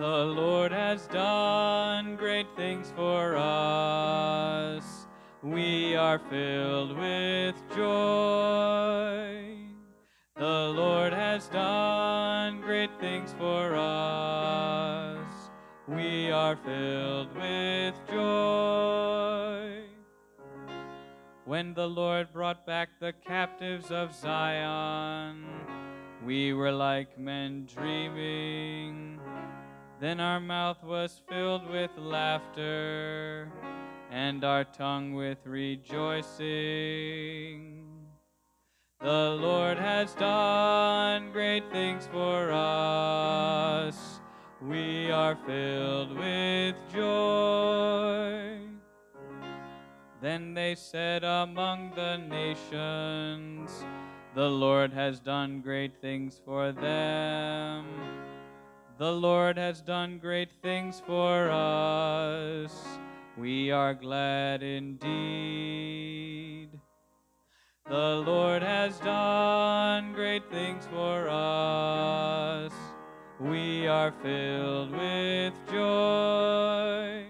The Lord has done great things for us. We are filled with joy. The Lord has done great things for us. We are filled with joy. When the Lord brought back the captives of Zion, we were like men dreaming. Then our mouth was filled with laughter, and our tongue with rejoicing. The Lord has done great things for us. We are filled with joy. Then they said among the nations, The Lord has done great things for them. The Lord has done great things for us. We are glad indeed. The Lord has done great things for us. We are filled with joy.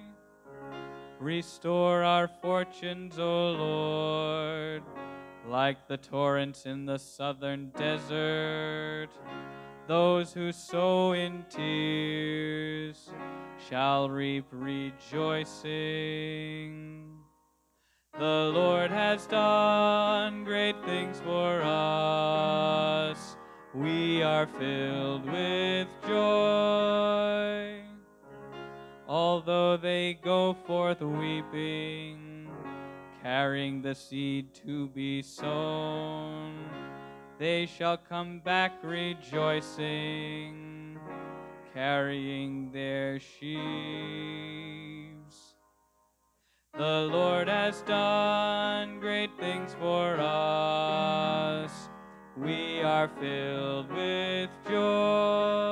Restore our fortunes, O Lord, like the torrents in the southern desert. Those who sow in tears shall reap rejoicing. The Lord has done great things for us. We are filled with joy. Although they go forth weeping, carrying the seed to be sown, they shall come back rejoicing, carrying their sheaves. The Lord has done great things for us. We are filled with joy.